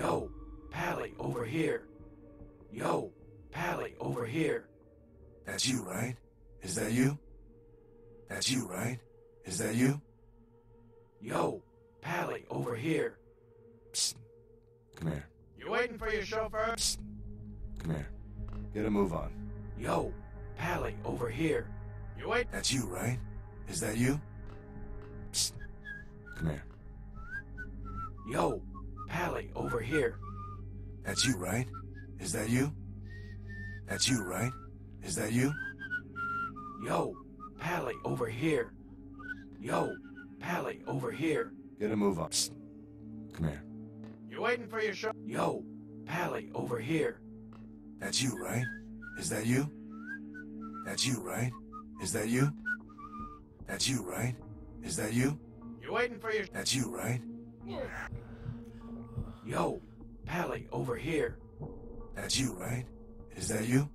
Yo, Pally, over here. Yo, Pally, over here. That's you, right? Is that you? That's you, right? Is that you? Yo, Pally, over here. Psst. Come here. You waiting for your chauffeur? Psst. Come here. Get a move on. Yo, Pally, over here. You wait. That's you, right? Is that you? Psst. Come here. Yo, Pally, over here. That's you, right? Is that you? That's you, right? Is that you? Yo, Pally, over here. Yo, Pally, over here. Get a move on. Psst. Come here. You waiting for your chauffeur? Yo, Pally, over here. That's you, right? Is that you? That's you, right? Is that you? That's you, right? Is that you? You waiting for your? That's you, right? Yo, Pally, over here. That's you, right? Is that you?